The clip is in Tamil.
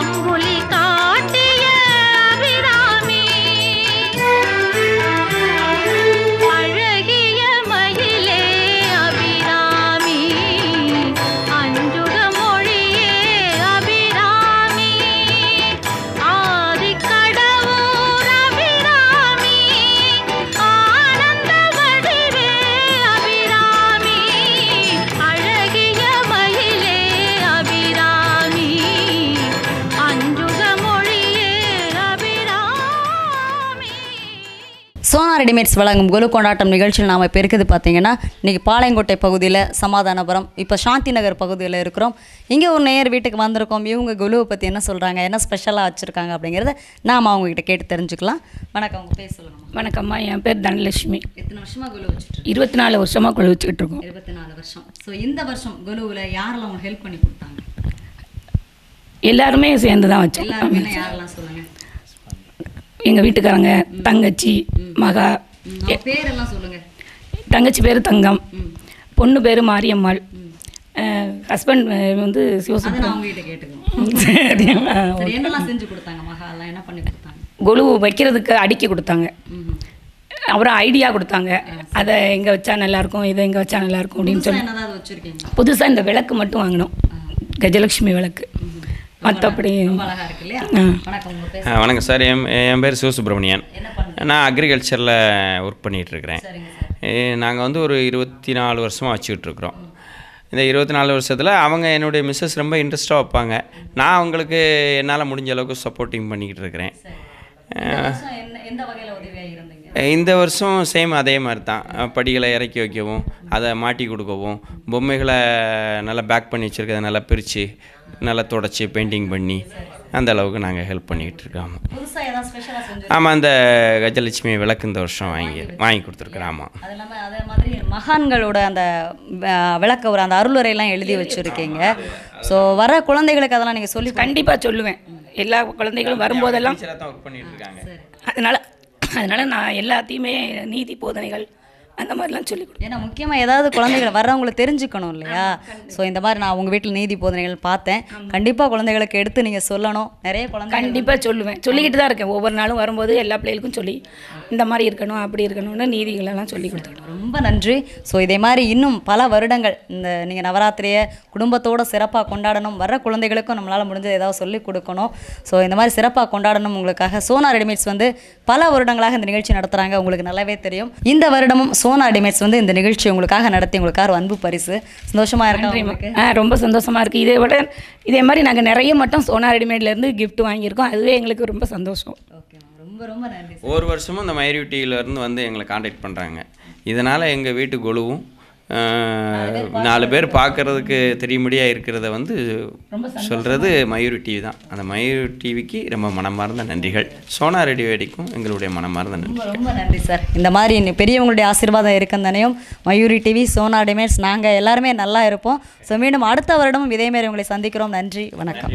অঙ্গুলিকা ரெடிமேட்ஸ் வழங்கும் குரு கொண்டாட்டம் நிகழ்ச்சியில் நாம் இப்போ இருக்குது பார்த்தீங்கன்னா இன்றைக்கி பாளையங்கோட்டை பகுதியில் சமாதானபுரம் இப்போ சாந்தி நகர் பகுதியில் இருக்கிறோம். இங்கே ஒரு நேர் வீட்டுக்கு வந்திருக்கோம். இவங்க குலுவை பற்றி என்ன சொல்கிறாங்க என்ன ஸ்பெஷலாக வச்சுருக்காங்க அப்படிங்கிறத நாம் அவங்ககிட்ட கேட்டு தெரிஞ்சுக்கலாம். வணக்கம் உங்கள் பேர் சொல்லுங்கம்மா வணக்கம்மா என் பேர் தனலட்சுமி. எத்தனை வருஷமாக குலு வச்சுட்டு இருபத்தி நாலு வருஷமாக குழு வச்சுக்கிட்டு இருக்கோம். இருபத்தி நாலு வருஷம். ஸோ இந்த வருஷம் குலுவில் யாரெல்லாம் உங்களுக்கு ஹெல்ப் பண்ணி கொடுத்தாங்க? எல்லாருமே சேர்ந்து தான் வச்சோம் எல்லாருமே யாரெல்லாம் சொல்லுங்கள் எங்கள் வீட்டுக்காரங்க தங்கச்சி மகா பேரெல்லாம் சொல்லுங்கள் தங்கச்சி பேர் தங்கம் பொண்ணு பேர் மாரியம்மாள். ஹஸ்பண்ட் வந்து சிவசுப்ரமணியம் கொலு வைக்கிறதுக்கு அடுக்கி கொடுத்தாங்க. அப்புறம் ஐடியா கொடுத்தாங்க. அதை எங்கே வச்சா நல்லாயிருக்கும் இதை எங்கே வச்சா நல்லாயிருக்கும் அப்படின்னு சொல்லி. புதுசாக இந்த விளக்கு மட்டும் வாங்கினோம். கஜலட்சுமி விளக்கு. மற்றபடி ரொம்ப அழகாக இருக்கு இல்லையா? ஆ. வணக்கம் சார். என் என் பேர் சிவசுப்ரமணியன். நான் அக்ரிகல்ச்சரில் ஒர்க் பண்ணிகிட்ருக்கிறேன் நாங்கள் வந்து ஒரு இருபத்தி நாலு வருஷமாக வச்சுக்கிட்டு இருக்கிறோம். இந்த இருபத்தி நாலு வருஷத்தில் அவங்க என்னுடைய மிஸ்ஸஸ் ரொம்ப இன்ட்ரெஸ்ட்டாக வைப்பாங்க. நான் அவங்களுக்கு என்னால் முடிஞ்ச அளவுக்கு சப்போர்ட்டிங் பண்ணிக்கிட்டு இருக்கிறேன். இந்த வருஷம் சேம் அதே மாதிரி தான் படிகளை இறக்கி வைக்கவும் அதை மாட்டி கொடுக்கவும் பொம்மைகளை நல்லா பேக் பண்ணி வச்சுருக்கதை நல்லா பிரித்து நல்லா தொடச்சி பெயிண்டிங் பண்ணி அந்த அளவுக்கு நாங்கள் ஹெல்ப் பண்ணிக்கிட்டு இருக்கோம். ஆமாம் அந்த கஜலட்சுமி விளக்கு இந்த வருஷம் வாங்கி வாங்கி கொடுத்துருக்குறேன் ஆமாம் அது இல்லாமல் அதே மாதிரி மகான்களோட அந்த விளக்க ஒரு அந்த அருளுரையெல்லாம் எழுதி வச்சுருக்கீங்க. ஸோ வர குழந்தைகளுக்கு அதெல்லாம் நீங்கள் சொல்லி கண்டிப்பாக சொல்லுவேன். எல்லா குழந்தைகளும் வரும்போதெல்லாம் டீச்சராக தான் ஒர்க் பண்ணிட்டு இருக்காங்க. அதனால் அதனால் நான் எல்லாத்தையுமே நீதி போதனைகள் அந்த மாதிரிலாம் சொல்லிக் கொடுப்பேன் ஏன்னா முக்கியமாக ஏதாவது குழந்தைகள் வர்றவங்களை தெரிஞ்சுக்கணும் இல்லையா? ஸோ இந்த மாதிரி நான் உங்கள் வீட்டில் நீதி போதனைகள் பார்த்தேன். கண்டிப்பாக குழந்தைகளுக்கு எடுத்து நீங்கள் சொல்லணும். நிறைய குழந்தை கண்டிப்பாக சொல்லுவேன். சொல்லிக்கிட்டு தான் இருக்கேன். ஒவ்வொரு நாளும் வரும்போது எல்லா பிள்ளைகளுக்கும் சொல்லி இந்த மாதிரி இருக்கணும் அப்படி இருக்கணும்னு நீதிகளெல்லாம் சொல்லி கொடுத்துக்கிட்டோம். ரொம்ப நன்றி. ஸோ இதே மாதிரி இன்னும் பல வருடங்கள் இந்த நீங்கள் நவராத்திரியை குடும்பத்தோட சிறப்பாக கொண்டாடணும். வர்ற குழந்தைகளுக்கும் நம்மளால் முடிஞ்சது ஏதாவது சொல்லிக் கொடுக்கணும். ஸோ இந்த மாதிரி சிறப்பாக கொண்டாடணும் உங்களுக்காக. சோனா ரெடிமேட்ஸ் வந்து பல வருடங்களாக இந்த நிகழ்ச்சி நடத்துகிறாங்க உங்களுக்கு நல்லாவே தெரியும். இந்த வருடமும் சோனா ரெடிமேட்ஸ் வந்து இந்த நிகழ்ச்சி உங்களுக்காக நடத்தி உங்களுக்காக அன்பு பரிசு. சந்தோஷமாக இருக்கா ஆ ரொம்ப சந்தோஷமாக இருக்குது இதே விட இதே மாதிரி நாங்கள் நிறைய மட்டும் சோனா ரெடிமேட்லேருந்து gift வாங்கியிருக்கோம். அதுவே எங்களுக்கு ரொம்ப சந்தோஷம். ஓகே ரொம்ப ரொம்ப நன்றி ஒரு வருஷமும் இந்த மயூரி டிவிலேருந்து வந்து எங்களை காண்டாக்ட் பண்ணுறாங்க இதனால் எங்கள் வீட்டு கொலுவும் அஹ், நாலு பேர் பார்க்கறதுக்கு தெரியும்படியாக இருக்கிறத வந்து சொல்கிறது மயூரி டிவி தான். அந்த மயூரி டிவிக்கு ரொம்ப மனமார்ந்த நன்றிகள். சோனா ரேடியோடிக்கும் எங்களுடைய மனமார்ந்த நன்றி. ரொம்ப நன்றி சார். இந்த மாதிரி பெரியவங்களுடைய ஆசீர்வாதம் இருக்கந்தனையும் மயூரி டிவி சோனா டிமேட்ஸ் நாங்கள் எல்லாருமே நல்லா இருப்போம். ஸோ மீண்டும் அடுத்த வருடமும் இதே மாதிரி உங்களை சந்திக்கிறோம். நன்றி வணக்கம்.